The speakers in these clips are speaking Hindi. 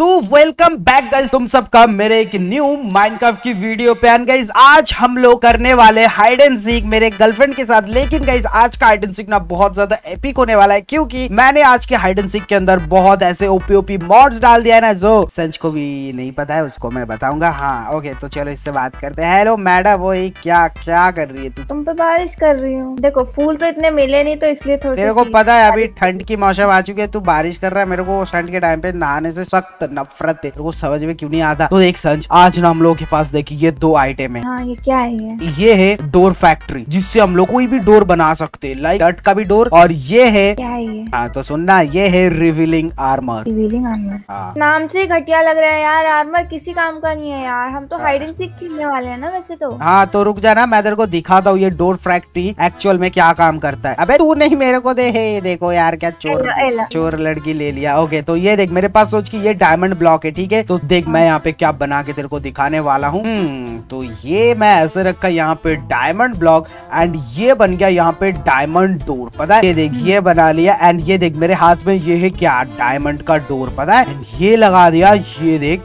तो वेलकम बैक गाइस तुम सबका मेरे एक न्यू माइनक्राफ्ट की वीडियो पे। एंड गाइस आज हम लोग करने वाले हाइड एंड सीक मेरे गर्लफ्रेंड के साथ। लेकिन गाइस आज का हाइड एंड सीक ना बहुत ज़्यादा एपिक होने वाला है क्योंकि मैंने आज के हाइड एंड सीक के अंदर बहुत ऐसे ओपी ओपी मॉड्स डाल दिया है ना जो संच को भी नहीं पता है उसको मैं बताऊँगा। हाँ ओके तो चलो इससे बात करते हैं। हेलो मैडम वो क्या क्या कर रही है तू? तुम पे बारिश कर रही हूँ। देखो फूल तो इतने मिले नहीं तो इसलिए थोड़ी तेरे को पता है अभी ठंड की मौसम आ चुकी है तू बारिश कर रहा है मेरे को ठंड के टाइम पे नहाने से सख्त नफरत है। वो समझ में क्यों नहीं आता? तो देख संज आज ना हम लोग के पास देखिए ये दो आइटम है। हाँ ये क्या है ये? है डोर फैक्ट्री जिससे हम लोग कोई भी डोर बना सकते हैं। लाइक डट का भी डोर और ये है क्या है ये? हाँ तो सुनना ये है रिविलिंग आर्मर रिवीलिंग आर्मर हाँ। नाम से घटिया लग रहा है यार आर्मर किसी काम का नहीं है यार। हम तो हाइड एंड सीक खेलने वाले हैं ना वैसे तो। हाँ तो रुक जाना मैं तेरे को दिखाता हूँ ये डोर फैक्ट्री एक्चुअल में क्या काम करता है। अबे तू नहीं मेरे को दे हे देखो यार क्या चोर एला, एला। चोर लड़की ले लिया। ओके तो ये देख मेरे पास सोच की ये डायमंड ब्लॉक है ठीक है? तो देख मैं यहाँ पे क्या बना के तेरे को दिखाने वाला हूँ। हम्म, तो ये मैं ऐसे रखा यहाँ पे डायमंड ब्लॉक एंड ये बन गया यहाँ पे डायमंड डोर पता है? ये देख ये बना लिया एंड ये देख मेरे हाथ में ये है क्या? डायमंड का डोर पता है? And ये लगा दिया ये देख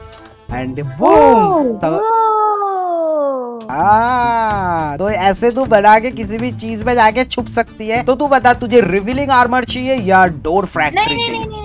एंड बूम हाँ तो ऐसे तू बना के किसी भी चीज़ में जाके छुप सकती है। तो तू बता तुझे रिविलिंग आर्मर चाहिए या डोर नहीं फैक्ट्री नहीं चाहिए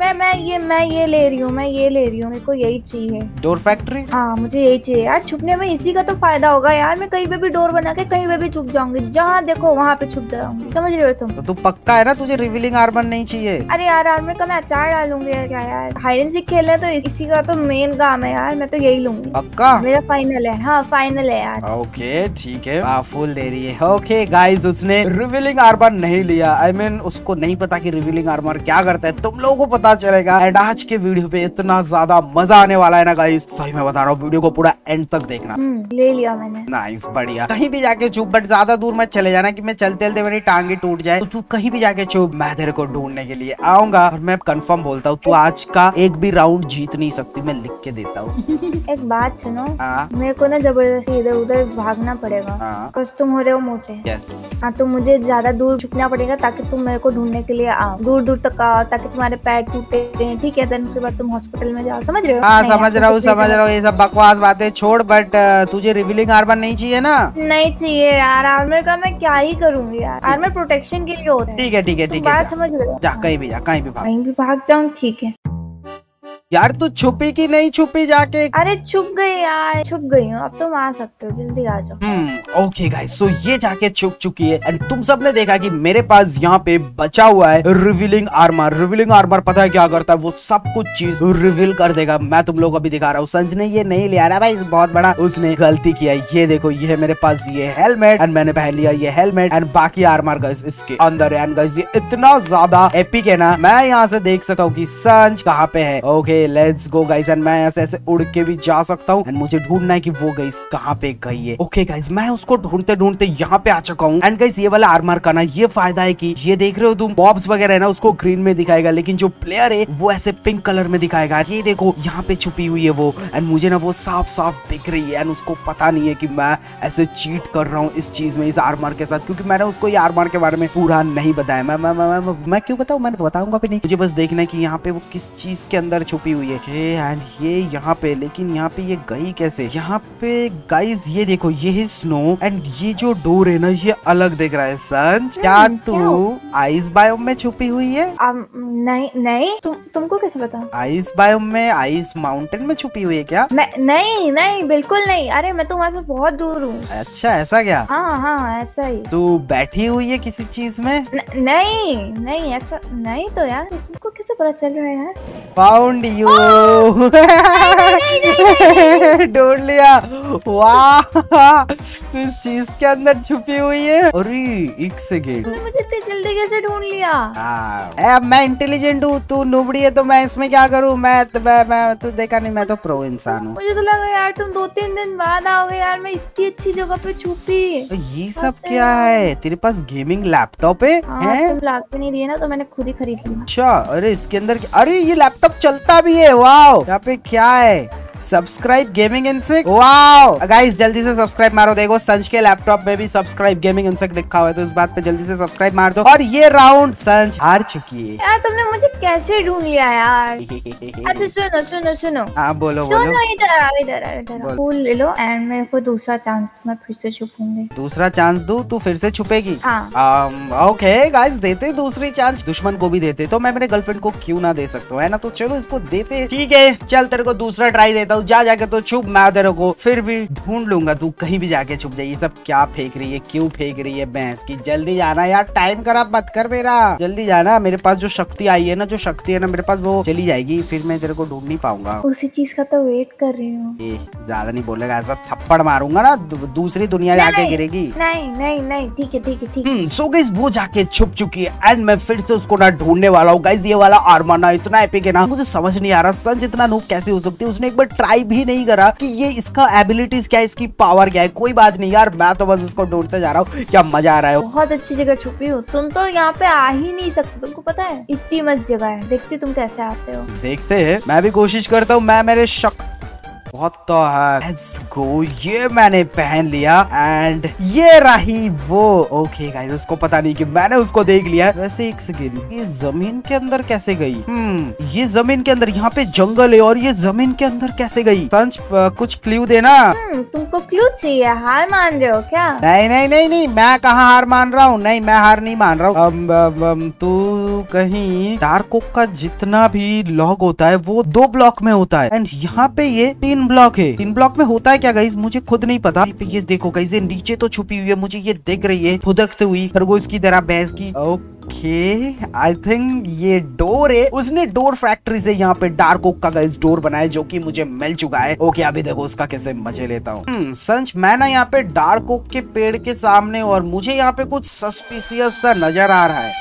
मैं मैं ये मैं ये ले रही हूँ मैं ये ले रही हूँ मेरे को यही चाहिए। डोर फैक्ट्री हाँ मुझे यही चाहिए। यार छुपने में इसी का तो फ़ायदा होगा यार। मैं कहीं पे भी डोर बना के कहीं पे भी छुप जाऊँगी। जहाँ देखो वहाँ पे छुप जाऊँगी। समझ रहे हो तुम? तो तू पक्का है ना तुझे रिविलिंग आर्मर नहीं चाहिए? अरे यार आर्मर का मैं अचार डालूँगी यार क्या यार? हाइड एंड सीक खेलना तो इसी का तो मेन काम है यार। मैं तो यही लूँगी। पक्का? मेरा फाइनल है। हाँ फाइनल है यार। ओके ठीक है। फुल दे रही है। ओके गाइस उसने रिविलिंग आर्मर नहीं लिया। आई I मीन mean, उसको नहीं पता की रिविलिंग आर्मर क्या करता है। तुम लोगों को पता चलेगा। एंड आज के वीडियो पे इतना ज़्यादा मज़ा आने वाला है ना गाइस सही में बता रहा हूँ वीडियो को पूरा एंड तक देखना। हम्म ले लिया मैंने। नाइस बढ़िया। कहीं भी जाके चुप बट ज़्यादा दूर मत चले जाना कि मैं चलते चलते मेरी टांगे टूट जाए। तो तू कहीं भी जाके चुप मैं तेरे को ढूँढने के लिए आऊँगा। और मैं कंफर्म बोलता हूँ तू आज का एक भी राउंड जीत नहीं सकती मैं लिख के देता हूँ। एक बात सुनो। हाँ। मेरे को ना ज़बरदस्ती इधर उधर भागना पड़ेगा। हाँ। कस तुम हो रहे हो मोटे। यस हाँ तो मुझे ज़्यादा दूर छुपना पड़ेगा ताकि तुम मेरे को ढूँढने के लिए आओ। दूर दूर तक आओ ताकि तुम्हारे पैर टूटे ठीक है? देन उसके बाद तुम हॉस्पिटल में जाओ। समझ रहे हो? हाँ समझ रहा हूँ समझ रहा हूँ ये सब बकवास बातें छोड़ बट तुझे रिविलिंग आर्मर नहीं चाहिए ना? नहीं चाहिए यार आर्मर का मैं क्या ही करूँगी यार? आर्मर प्रोटेक्शन के लिए होता है। ठीक है ठीक है ठीक है समझ रहे हो? जा कहीं भी जा कहीं भी भाग। कहीं भी भाग जाऊँ ठीक है। यार तू छुपी की नहीं छुपी जाके? अरे छुप गई यार छुप गई हूँ। अब तुम आ सकते हो जल्दी आ जाओ। हम्म ओके गाइस सो ये जाके छुप चुकी है। एंड तुम सबने देखा कि मेरे पास यहाँ पे बचा हुआ है रिविलिंग आर्मर रिविलिंग आर्मर पता है क्या करता है? वो सब कुछ चीज़ रिविल कर देगा। मैं तुम लोग अभी दिखा रहा हूँ। संज ने ये नहीं लिया ना भाई बहुत बड़ा उसने गलती किया ये देखो ये है मेरे पास ये हेलमेट एंड मैंने पहन लिया ये हेलमेट एंड बाकी आर्मर गाइस इसके अंदर एंड गाइस ये इतना ज़्यादा एपिक है ना। मैं यहाँ से देख सकता हूँ की संज कहाँ पे है। Okay let's go guys and मैं ऐसे ऐसे उड़ के भी जा सकता हूँ। मुझे ढूंढना है कि वो गाइस कहाँ पे गई है। ओके गाइस मैं उसको ढूंढते ढूंढते यहाँ पे आ चुका हूँ। एंड गाइस ये वाला आर्मर का ना ये फ़ायदा है कि ये देख रहे हो तुम बॉब्स वगैरह ना उसको ग्रीन में दिखाएगा। लेकिन जो प्लेयर है वो ऐसे पिंक कलर में दिखाएगा। ये देखो यहाँ पे छुपी हुई है वो। एंड मुझे ना वो साफ़ साफ़ दिख रही है। एंड उसको पता नहीं है कि मैं ऐसे चीट कर रहा हूँ इस चीज़ में इस आर्मर के साथ। क्योंकि मैंने उसको ये आर्मर के बारे में पूरा नहीं बताया। मैं मैं, मैं, मैं, मैं क्यों बताऊँ? मैं बताऊँगा भी नहीं। मुझे बस देखना है कि यहाँ पे वो किस चीज़ के अंदर छुपी हुई है। एंड ये यहाँ पे लेकिन यहाँ पे ये गई कैसे? यहाँ पे गाइस ये देखो ये है स्नो एंड ये जो डोर है ना ये अलग दिख रहा है संज क्या हम्म, तू आइस बायोम में छुपी हुई है? अब नहीं नहीं तुम तुमको कैसे पता? आइस बायोम में आइस माउंटेन में छुपी हुई है क्या? मैं नहीं नहीं बिल्कुल नहीं। अरे मैं तो वहाँ से बहुत दूर हूँ। अच्छा ऐसा क्या? हाँ हाँ ऐसा ही। तू बैठी हुई है किसी चीज़ में? न, नहीं नहीं ऐसा नहीं तो यार तुमको कैसे पता चल रहा है यार। फाउंड यू ढूंढ लिया। वाह। तू इस चीज़ के अंदर छुपी हुई है। अरे एक सेकेंड मुझे इतनी जल्दी कैसे ढूंढ लिया? अब मैं इंटेलिजेंट हूँ। तू नुबड़ी है तो मैं इसमें क्या करूँ? मैं तो मैं, मैं तू देखा नहीं मैं तो प्रो इंसान हूँ। मुझे तो लगा यार तुम दो तीन दिन बाद आओगे यार मैं इतनी अच्छी जगह पे छुपी। तो ये सब क्या है? तेरे पास गेमिंग लैपटॉप है, हाँ तुम ला नहीं दिए ना तो मैंने खुद ही खरीद लिया अच्छा अरे इसके अंदर अरे ये लैपटॉप चलता भी है वाह यहाँ पे क्या है? Subscribe gaming insect wow guys जल्दी से सब्सक्राइब मारो। देखो संज के लैपटॉप में भी सब्सक्राइब गेमिंग इंसेक्ट लिखा हुआ है तो इस बात पे जल्दी से सब्सक्राइब मार दो। और ये राउंड संज हार चुकी है। यार तुमने मुझे कैसे ढूंढ लिया यार? अच्छा सुनो सुनो सुनो। हाँ बोलो बोलो। सुनो इधर आओ इधर आओ इधर आओ। फूल ले लो एंड मेरे को दूसरा चांस मैं फिर से छुपूँगी। दूसरा चांस दू तू फिर से छुपेगी? हाँ। ओके गाइस देते दूसरी चांस दुश्मन को भी देते तो मैं मेरे गर्लफ्रेंड को क्यों ना दे सकता हूँ है ना? तो चलो इसको देते। ठीक है चल तेरे को दूसरा ट्राई देता। हूँ जा जाके तो छुप मैं तेरे को फिर भी ढूंढ लूँगा तू कहीं भी जाके छुप ये सब क्या फेंक रही है क्यों फेंक रही है भैंस की? जल्दी जाना यार टाइम खराब मत कर मेरा। जल्दी जाना मेरे पास जो शक्ति आई है ना जो शक्ति है ना मेरे पास वो चली जाएगी फिर मैं तेरे को ढूंढ नहीं पाऊँगा। उसी चीज़ का तो वेट कर रही हूँ। ज़्यादा नहीं बोलेगा ऐसा थप्पड़ मारूँगा ना दूसरी दुनिया जाके गिरेगी। नहीं नहीं नहीं ठीक है ठीक है ठीक है। हम्म सो गाइस वो जाके छुप चुकी है एंड मैं फिर से उसको ना ढूँढने वाला हूँ। गाइस ये वाला आर्मा ना इतना एपिक है ना मुझे समझ नहीं आ रहा संज इतना नूब कैसे हो सकती है? उसने एक बार ट्राई भी नहीं करा कि ये इसका एबिलिटीज क्या है इसकी पावर क्या है। कोई बात नहीं यार मैं तो बस इसको ढूंढते जा रहा हूँ क्या मज़ा आ रहा है बहुत अच्छी जगह छुपी हो। तुम तो यहाँ पे आ ही नहीं सकते तुमको पता है? इतनी मस्त जगह है। देखते तुम कैसे आते हो। देखते है। मैं भी कोशिश करता हूँ मैं मेरे शक बहुत तो है। लेट्स गो ये मैंने पहन लिया एंड ये रही वो। ओके गाइस उसको पता नहीं कि मैंने उसको देख लिया वैसे एक सेकेंड ये ज़मीन के अंदर कैसे गई? हम्म ये ज़मीन के अंदर यहाँ पे जंगल है और ये ज़मीन के अंदर कैसे गई? संच कुछ क्ल्यू देना? हम्म तुमको क्यों चाहिए। हार मान रहे हो क्या? नहीं नहीं नहीं नहीं मैं कहा हार मान रहा हूँ? नहीं मैं हार नहीं मान रहा हूँ। तू कहीं डार्क ओक का जितना भी लॉग होता है वो दो ब्लॉक में होता है। एंड यहाँ पे ये तीन ब्लॉक है। तीन ब्लॉक में होता है क्या गाइज़ मुझे खुद नहीं पता। ये देखो ये नीचे तो छुपी हुई है मुझे ये देख रही है। फुदकते हुई खरगोश की तरह भैंस की। ओके आई थिंक ये डोर है। उसने डोर फैक्ट्री से यहाँ पे डार्क ओक का गाइस डोर बनाया जो कि मुझे मिल चुका है। ओके अभी देखो उसका कैसे मज़े लेता हूँ। हम्म, संच मैं ना यहाँ पे डार्क ओक के पेड़ के सामने और मुझे यहाँ पे कुछ सस्पिशियस सा नज़र आ रहा है।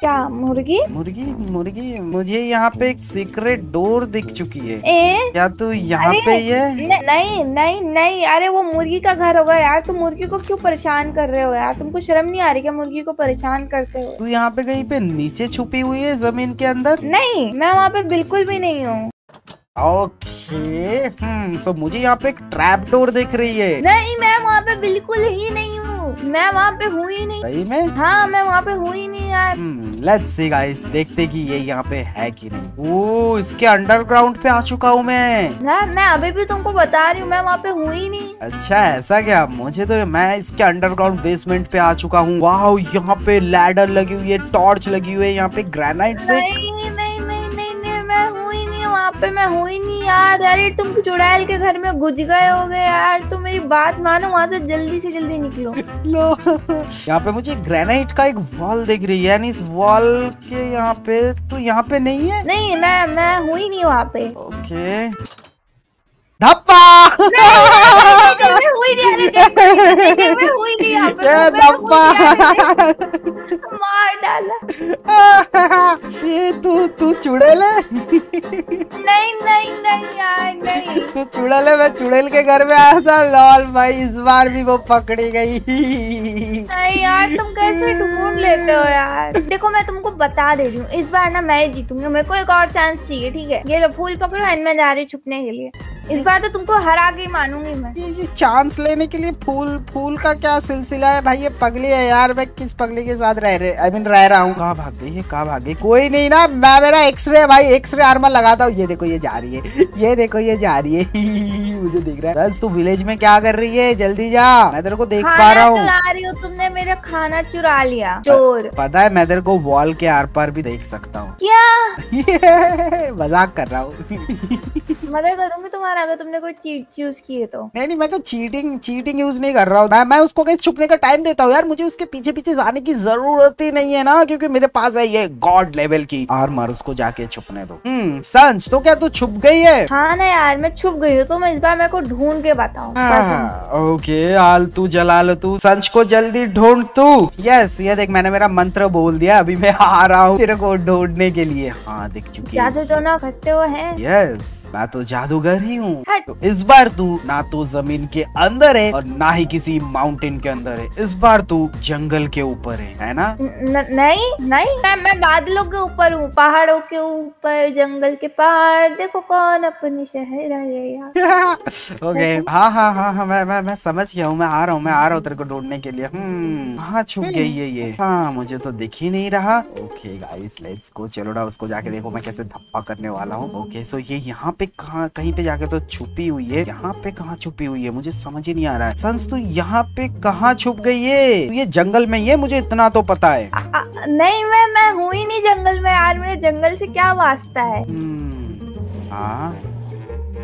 क्या मुर्गी? मुर्गी मुर्गी मुझे यहाँ पे एक सीक्रेट डोर दिख चुकी है। ए? क्या तू यहाँ पे ये न- नहीं नहीं नहीं अरे वो मुर्गी का घर होगा यार। तुम मुर्गी को क्यों परेशान कर रहे हो यार? तुमको शर्म नहीं आ रही क्या मुर्गी को परेशान करते हो तू यहाँ पे कहीं पे नीचे छुपी हुई है ज़मीन के अंदर? नहीं मैं वहाँ पे बिल्कुल भी नहीं हूँ। ओके हम्म सो मुझे यहाँ पे एक ट्रैप डोर दिख रही है। नहीं मैं वहाँ पे बिल्कुल ही नहीं हूँ। मैं वहाँ पे हूँ ही नहीं। सही में? हाँ मैं वहाँ पे हूँ ही नहीं यार। लेट्स सी गाइस देखते कि ये यहाँ पे है कि नहीं। ओ इसके अंडरग्राउंड पे आ चुका हूँ मैं। मैं मैं अभी भी तुमको बता रही हूँ मैं वहाँ पे हूँ ही नहीं। अच्छा ऐसा क्या? मुझे तो मैं इसके अंडरग्राउंड बेसमेंट पे आ चुका हूँ। वाह यहाँ पे लैडर लगी हुई है टॉर्च लगी हुई है यहाँ पे ग्रेनाइट से। पे मैं हूँ ही नहीं यार। अरे तुम चुड़ैल के घर में घुस गए हो गए यार। तुम मेरी बात मानो वहाँ से जल्दी से जल्दी निकलो। यहाँ पे मुझे ग्रेनाइट का एक वॉल दिख रही है यानी इस वॉल के यहाँ पे तो यहाँ पे नहीं है? नहीं मैं मैं हूँ ही नहीं वहाँ पे। ओके धप्पा ये तू तू चुड़ैल है? नहीं नहीं नहीं यार नहीं। तू चुड़ैल है? मैं चुड़ैल के घर में आया था। लॉल भाई इस बार भी वो पकड़ी गई। नहीं यार तुम कैसे ढूंढ लेते हो यार? देखो मैं तुमको बता दे रही हूँ। इस बार ना मैं जीतूँगी। मेरे को एक और चांस चाहिए ठीक है? ये लो फूल पकड़ो एंड मैं जा रही छुपने के लिए। इस बार तो तुमको हरा के मानूँगी मैं। ये, ये चांस लेने के लिए फूल फूल का क्या सिलसिला है भाई? ये पगली है यार मैं किस पगली के साथ रह रहे आई मीन रह रहा हूँ। कहाँ भाग गई ये? कहाँ भाग गई? कोई नहीं ना मैं मेरा एक्सरे भाई। एक्सरे आर्मर लगाता हूँ। ये देखो ये जा रही है। ये देखो ये जा रही है। मुझे दिख रहा है। तू विलेज में क्या कर रही है? जल्दी जा। मैं तेरे को देख पा रहा हूँ। रही हो तुमने मेरा खाना चुरा लिया। चोर पता है मैं तेरे को वॉल के आर पार भी देख सकता हूँ। क्या? मज़ाक कर रहा हूँ। मदद कर दूँगी तुम्हारा अगर तुमने कोई चीट यूज़ की है तो। नहीं नहीं मैं तो चीटिंग चीटिंग यूज़ नहीं कर रहा हूँ। मैं मैं उसको कहीं छुपने का टाइम देता हूँ। यार मुझे उसके पीछे पीछे जाने की ज़रूरत ही नहीं है ना क्योंकि मेरे पास है ये गॉड लेवल की। आर्मर उसको जाके छुपने दो। हम्म संस तो क्या तू छुप गई है? हाँ ना यार मैं छुप गई हूँ तो मैं इस बार मेरे को ढूंढ के बताऊँ। हाँ, ओके हाल तू जला लो तू संच को जल्दी ढूंढ तू। यस ये देख मैंने मेरा मंत्र बोल दिया अभी मैं आ रहा हूँ तेरे को ढूँढने के लिए। हाँ दिख चुकी जादू तो ना करते हो है। यस मैं तो जादूगर ही हूँ। हूँ। तो इस बार तू ना तो ज़मीन के अंदर है और ना ही किसी माउंटेन के अंदर है। इस बार तू जंगल के ऊपर है है ना? न, नहीं नहीं। मैं, मैं बादलों के ऊपर हूँ पहाड़ों के ऊपर जंगल के पार देखो कौन अपनी शहर है यार। ओके हाँ हाँ हाँ हाँ मैं मैं मैं समझ गया हूँ मैं आ रहा हूँ मैं आ रहा हूँ तेरे को ढूँढने के लिए। हम्म कहाँ छुप गई है ये? हाँ मुझे तो दिख ही नहीं रहा। ओके गाइस लेट्स गो चलो ना उसको जाके देखो मैं कैसे धप्पा करने वाला हूँ। ओके सो ये यहाँ पे कहाँ कहीं पे जाके तो छुपी हुई है। यहाँ पे कहाँ छुपी हुई है? मुझे समझ ही नहीं आ रहा है। संस तू यहाँ पे कहाँ छुप गई है? तू ये जंगल में ही है? मुझे इतना तो पता है। आ, आ, नहीं मैं मैं हूँ ही नहीं जंगल में। यार मेरे जंगल से क्या वास्ता है? हम्म, हाँ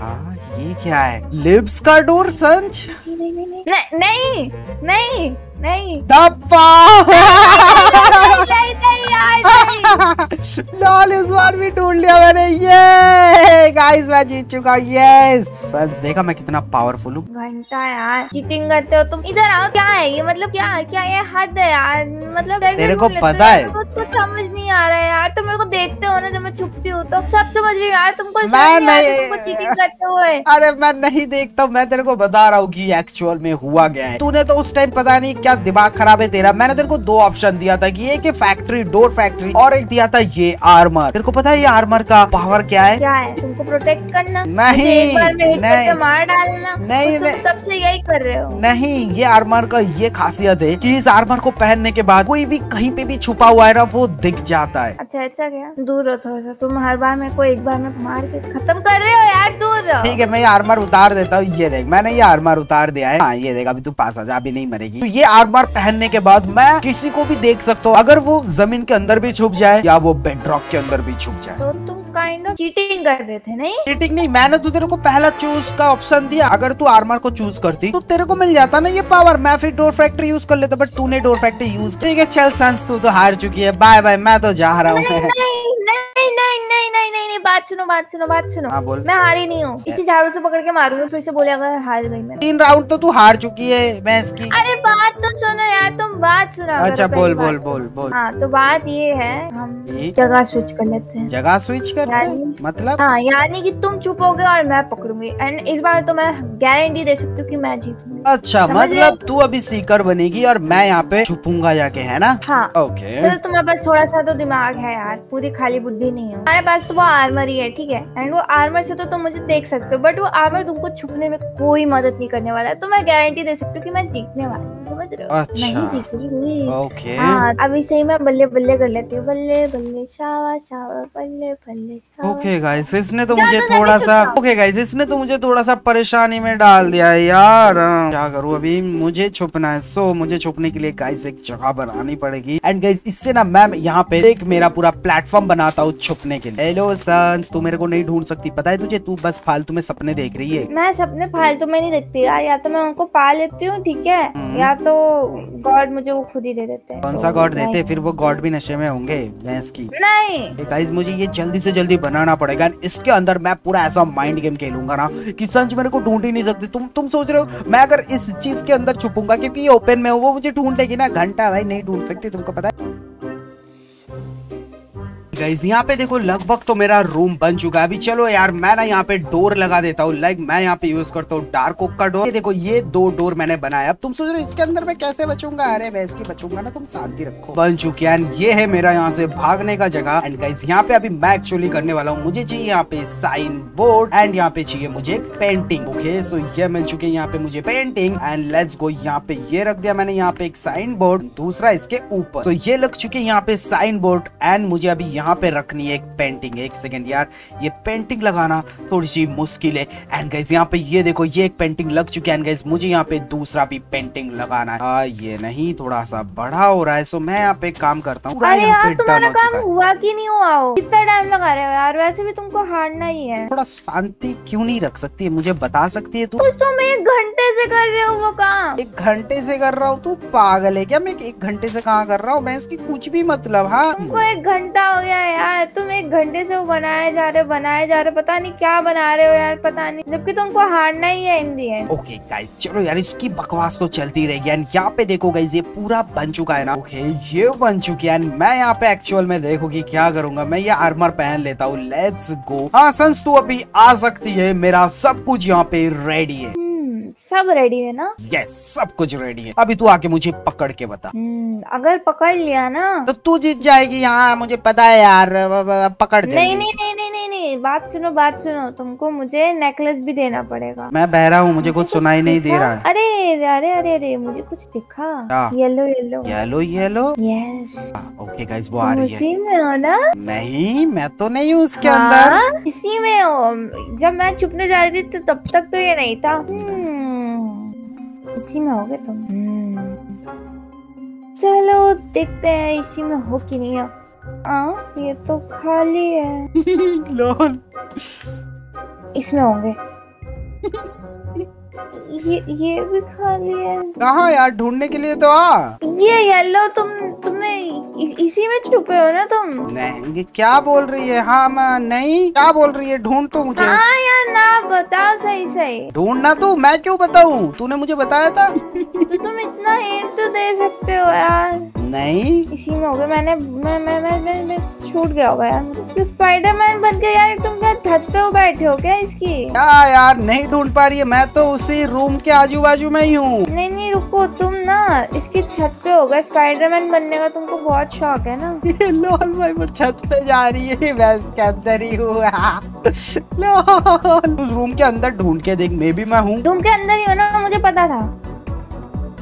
हाँ ये क्या है? लिप्स का डोर संच? नहीं नहीं नहीं। नहीं नहीं नहीं नहीं नहीं लॉल इस बार भी ढूंढ लिया मैंने। ये गाइस मैं जीत चुका यस सेंस देखा मैं कितना पावरफुल हूँ। घंटा यार चीटिंग करते हो तुम। इधर आओ क्या है ये? मतलब क्या क्या ये हद है यार? मतलब तेरे को हो पता है? कुछ समझ नहीं आ रहा है यार। तुम मेरे को हो जब मैं छुपती तो सब समझ रही यार तुमको मैं नहीं तुमको चीटिंग करते हुए? अरे मैं नहीं देखता मैं तेरे को बता रहा हूँ कि एक्चुअल में हुआ गया है। तूने तो उस टाइम पता नहीं क्या दिमाग खराब है तेरा। मैंने तेरे को दो ऑप्शन दिया था कि एक फैक्ट्री डोर फैक्ट्री और एक दिया था ये आर्मर तेरे को पता है ये आर्मर का पावर क्या है? क्या है? तुमको प्रोटेक्ट करना? नहीं, नहीं। मार डालना? नहीं, तो नहीं। तुम तब से यही कर रहे हो? नहीं ये आर्मर का ये खासियत है की इस आर्मर को पहनने के बाद कोई भी कहीं पे भी छुपा हुआ है ना वो दिख जाता है। अच्छा अच्छा क्या? दूर हो थोड़ा सा तुम हर बार मेरे को एक बार में मार के खत्म कर रहे हो यार दूर रहो ठीक है मैं ये आर्मर उतार देता हूँ। ये देख मैंने ये आर्मर उतार दिया है। हाँ ये देख अभी तू पास आ जा अभी नहीं मरेगी। तो ये आर्मर पहनने के बाद मैं किसी को भी देख सकता हूँ। अगर वो ज़मीन के अंदर भी छुप जाए या वो बेडरॉक के अंदर भी छुप जाए। तो तुम काइंड ऑफ़ चीटिंग कर रहे थे नहीं? चीटिंग नहीं मैंने तो तेरे को पहला चूज़ का ऑप्शन दिया। अगर तू आर्मर को चूज़ करती तो तेरे को मिल जाता ना ये पावर मैं फिर डोर फैक्ट्री यूज़ कर लेता बट तूने डोर फैक्ट्री यूज़ ठीक है चल संस तू तो हार चुकी है। बाय बाय मैं तो जा रहा हूँ। नहीं नहीं नहीं नहीं नहीं नहीं बात सुनो बात सुनो बात सुनो। हाँ बोल। मैं हारी नहीं हूँ। इसी झाड़ू से पकड़ के मारूँगी फिर से बोले अगर हार गई मैं। तीन राउंड तो तू हार चुकी है मैं इसकी अरे बात तो सुनो यार तुम बात सुनो करो अच्छा बोल बोल बोल बोल। हाँ तो बात ये है हम जगह स्विच कर लेते हैं। जगह स्विच करते हैं? मतलब? हाँ यानी कि तुम चुपोगे और मैं पकड़ूँगी। एंड इस बार तो मैं गारंटी दे सकती हूँ कि मैं जीतूँगी। अच्छा मतलब तू अभी सीकर बनेगी और मैं यहाँ पे छुपूँगा जाके है ना? हाँ। ओके चलो तुम्हारे पास थोड़ा सा तो दिमाग है यार पूरी खाली बुद्धि नहीं है। हमारे पास तो वो आर्मर ही है ठीक है? एंड वो आर्मर से तो तुम मुझे देख सकते हो बट वो आर्मर तुमको छुपने में कोई मदद नहीं करने वाला है तो मैं गारंटी दे सकती हूँ कि मैं जीतने वाली समझ रहे हो? अच्छा। नहीं ओके। हाँ अभी से ही मैं बल्ले बल्ले कर लेती हूँ। बल्ले बल्ले शावा शावा बल्ले बल्ले शावा ओके गाइस इसने तो मुझे थोड़ा सा ओके गाइस इसने तो मुझे थोड़ा सा परेशानी में डाल दिया है यार। हाँ, क्या करूँ अभी? मुझे छुपना है। सो मुझे छुपने के लिए गाइस एक जगह बनानी पड़ेगी। एंड गाइस इससे ना मैं यहाँ पे एक मेरा पूरा प्लेटफॉर्म बनाता हूँ छुपने के लिए। हेलो सन्स तू मेरे को नहीं ढूंढ सकती। पता है तुझे? तू बस फालतू में सपने देख रही है। मैं सपने फालतू में नहीं देखती। यार या तो मैं उनको पा लेती हूँ ठीक है? हम्म। तो गॉड मुझे वो खुद ही दे देते हैं। कौन सा गॉड देते फिर वो गॉड भी नशे में होंगे भैंस की। नहीं। गाइस मुझे ये जल्दी से जल्दी बनाना पड़ेगा इसके अंदर मैं पूरा ऐसा माइंड गेम खेलूँगा ना कि संच मेरे को ढूंढ ही नहीं सकती। तुम तुम सोच रहे हो मैं अगर इस चीज़ के अंदर छुपूँगा क्योंकि ये ओपन में हो वो मुझे ढूंढ लेगी ना। घंटा भाई नहीं ढूंढ सकती तुमको पता है? गाइस यहाँ पे देखो लगभग तो मेरा रूम बन चुका है अभी चलो यार मैं ना यहाँ पे डोर लगा देता हूँ लाइक मैं यहाँ पे यूज़ करता हूँ डार्क ओक का डोर ये देखो ये दो डोर मैंने बनाया अब तुम सोच रहे हो इसके अंदर मैं कैसे बचूँगा अरे मैं इसकी बचूँगा ना तुम शांति रखो बन चुकी है ये है मेरा यहाँ से भागने का जगह एंड गाइस यहाँ पे अभी मैं एक्चुअली करने वाला हूँ मुझे चाहिए यहाँ पे साइन बोर्ड एंड यहाँ पे चाहिए मुझे एक पेंटिंग ओके सो ये मिल चुके हैं यहाँ पे मुझे पेंटिंग एंड लेट्स गो यहाँ पे ये रख दिया मैंने यहाँ पे एक साइन बोर्ड दूसरा इसके ऊपर तो ये लग चुके हैं यहाँ पे साइन बोर्ड एंड मुझे अभी यहाँ पे रखनी है एक पेंटिंग एक सेकेंड यार ये पेंटिंग लगाना थोड़ी सी मुश्किल है। एंड गाइस यहाँ पे ये देखो ये एक पेंटिंग लग चुकी है। एंड गाइस मुझे यहाँ पे दूसरा भी पेंटिंग लगाना है। आ, ये नहीं थोड़ा सा बड़ा हो रहा है सो मैं यहाँ पे काम करता हूँ। यहाँ काम हुआ कि नहीं हुआ हो? कितना टाइम लगा रहे हो यार? वैसे भी तुमको हारना ही है। थोड़ा शांति क्यों नहीं रख सकती है? मुझे बता सकती है तू। तुम एक घंटे से कर रहे हो वो काम। एक घंटे से कर रहा हूँ? तू पागल है क्या? मैं एक घंटे से कहाँ कर रहा हूँ? मैं इसकी कुछ भी मतलब हाँ? तुमको एक घंटा हो गया गया यार। तुम एक घंटे से वो बनाए जा रहे हो, बनाए जा रहे हो। पता नहीं क्या बना रहे हो यार, पता नहीं। जबकि तुमको हारना ही है इन एंड ओके गाइस चलो यार, इसकी बकवास तो चलती रहेगी। एंड यहाँ पे देखो गाइस ये पूरा बन चुका है ना। ओके ये बन चुकी है। मैं यहाँ पे एक्चुअल में देखो कि क्या करूँगा। मैं ये आर्मर पहन लेता हूँ। लेट्स गो हाँ संस तू अभी आ सकती है। मेरा सब कुछ यहाँ पे रेडी है। सब रेडी है ना? यस yes, सब कुछ रेडी है। अभी तू आके मुझे पकड़ के बता। hmm, अगर पकड़ लिया ना। तो तू जीत जाएगी यहाँ मुझे पता है यार पकड़ नहीं नहीं नहीं नहीं नहीं बात सुनो बात सुनो तुमको मुझे नेकलेस भी देना पड़ेगा। मैं बहरा हूँ मुझे कुछ सुनाई नहीं दे रहा है। अरे अरे अरे अरे मुझे कुछ दिखा। Yellow yellow yellow yellow yes okay guys वो आ रही है। उसी में हो ना? नहीं मैं तो नहीं हूँ उसके अंदर। हाँ, इसी में हो। जब मैं छुपने जा रही थी तो तब तक तो ये नहीं था। हम्म, इसी में होगे तुम। हम्म, चलो देखते हैं इसी में हो कि नहीं हो। हाँ ये तो खाली है। लोल। इसमें होंगे। ये ये भी खाली है। कहाँ यार ढूँढने के लिए तो आ। ये येलो तुम तुमने इसी में छुपे हो ना तुम? नहीं ये क्या बोल रही है? हाँ मैं नहीं क्या बोल रही है? ढूंढ तो मुझे। हाँ यार ना बताओ सही सही। ढूंढना तू मैं क्यों बताऊँ? तूने मुझे बताया था। तो तुम इतना हिंट तो दे सकते हो यार। नहीं। इसी में हो गया। मैंने मैं मैं मैं मैं, मैं छूट गया होगा यार। तो स्पाइडरमैन बन के यार। तुम क्या छत पे हो बैठे हो क्या इसकी? क्या यार नहीं ढूंढ पा रही है। मैं तो उसी रूम के आजू बाजू में ही हूँ। नहीं नहीं रुको। तुम ना इसकी छत पे हो गए। स्पाइडरमैन बनने का तुमको बहुत शौक है ना? लोल भाई वो छत पे जा रही है। मैं इसके अंदर ही हूँ। उस रूम के अंदर ढूंढ के देख। मैं भी मैं हूँ। रूम के अंदर ही हो ना मुझे पता था।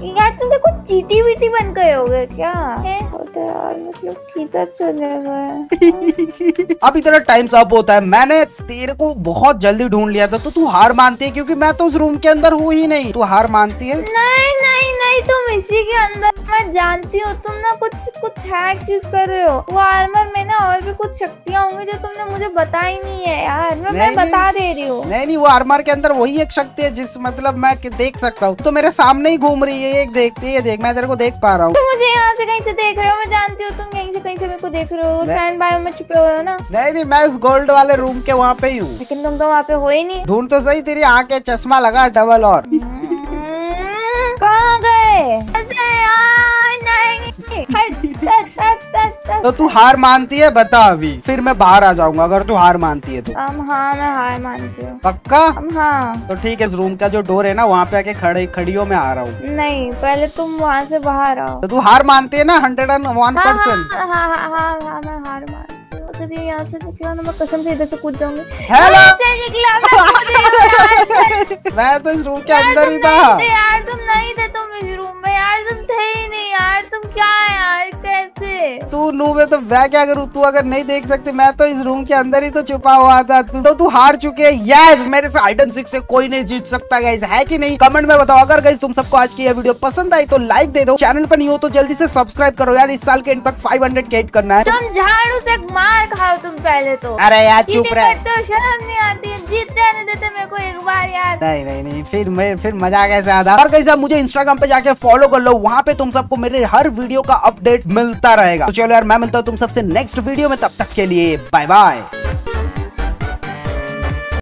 यार तुम देखो चीटी वीटी बन गए हो गए क्या? यार मतलब किधर चले गए? अभी तेरा टाइम अप होता है। मैंने तेरे को बहुत जल्दी ढूंढ लिया था तो तू हार मानती है क्योंकि मैं तो उस रूम के अंदर हूँ ही नहीं। तू हार मानती है? नहीं नहीं नहीं तुम इसी के अंदर। मैं जानती हूँ तुम ना कुछ कुछ हैक्स यूज़ कर रहे हो। वो आर्मर में ना और भी कुछ शक्तियाँ होंगी जो तुमने मुझे बताई नहीं है यार। मैं मैं बता दे रही हूँ। नहीं नहीं वो आर्मर के अंदर वही एक शक्ति है जिस मतलब मैं देख सकता हूँ। तो मेरे सामने ही घूम रही है एक देखती है देख मैं तेरे को देख पा रहा हूँ। तुम मुझे यहाँ से कहीं से देख रहे हो? मैं जानती हूँ तुम कहीं से कहीं से मेरे को देख रहे हो। सैंड बायो में छुपे हुए हो ना? नहीं नहीं मैं इस गोल्ड वाले रूम के वहाँ पे ही हूँ। लेकिन तुम तो वहाँ पे हो ही नहीं। ढूंढ तो सही तेरी आके चश्मा लगा डबल और। हम्म, कहाँ गए? अरे तो तू हार मानती है? बता अभी। फिर मैं बाहर आ जाऊँगा अगर तू हार मानती है तो। हाँ मैं हार मानती हूँ। पक्का? हाँ। तो ठीक है इस रूम का जो डोर है ना वहाँ पे आके खड़े खड़ियों में आ रहा हूँ। नहीं पहले तुम वहाँ से बाहर आओ। तो तू हार मानती है ना हंड्रेड एंड वन हाँ परसेंट हाँ हाँ हाँ हाँ मैं हार मान हूँ। अगर ये यहाँ से निकला ना मैं कसम से इधर से कूद जाऊँगी। हेलो से निकला मैं मैं तो इस रूम के अंदर ही था। यार तुम नहीं थे तुम इस रूम में यार तुम थे ही नहीं यार तुम क्या है यार कैसे? तू नू में तो मैं क्या करूँ तू अगर नहीं देख सकती मैं तो इस रूम के अंदर ही तो छुपा हुआ था। तू तो तू हार चुके यस मेरे से हाइड एंड सीक से कोई नहीं जीत सकता गाइस है कि नहीं? कमेंट में बताओ अगर गाइस तुम सबको आज की ये वीडियो पसंद आई तो लाइक दे दो। चैनल पर नहीं हो तो जल्दी से सब्सक्राइब करो यार इस साल के एंड तक 500 के हिट करना है। तुम झाड़ू से मार खाओ तुम पहले तो। अरे यार चुप रहे। तो शर्म नहीं आती है जीत जाने देते मेरे को एक बार यार। नहीं नहीं नहीं फिर मैं फिर मज़ा कैसे आता? और कैसे मुझे इंस्टाग्राम पे जाके फॉलो कर लो वहाँ पे तुम सबको मेरे हर वीडियो का अपडेट मिलता रहेगा। तो चलो यार मैं मिलता हूँ तुम सबसे नेक्स्ट वीडियो में तब तक के लिए बाय बाय